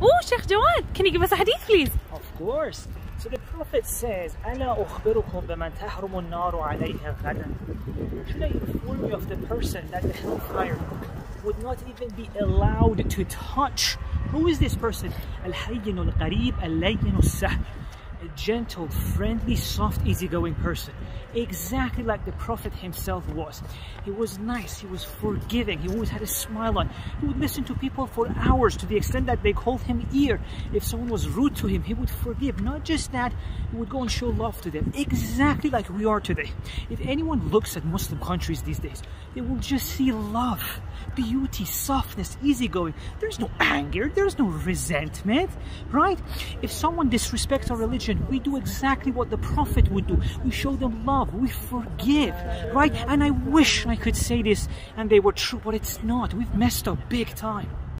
Oh, Sheikh Javad, can you give us a hadith, please? Of course. So the Prophet says, أَلَا أُخْبِرُكُمْ بَمَنْ تَحْرُمُ النَّارُ Should I inform you of the person that the hellfire would not even be allowed to touch? Who is this person? الْحَيِّنُ الْقَرِيبُ اللَّيِّنُ السَّهْلُ a gentle, friendly, soft, easygoing person. Exactly like the Prophet himself was. He was nice, he was forgiving, he always had a smile on. He would listen to people for hours to the extent that they called him ear. If someone was rude to him, he would forgive. Not just that, he would go and show love to them. Exactly like we are today. If anyone looks at Muslim countries these days, they will just see love, beauty, softness, easygoing. There's no anger, there's no resentment, right? If someone disrespects our religion, we do exactly what the Prophet would do. We show them love, we forgive, right? And I wish I could say this and they were true, but it's not. We've messed up big time.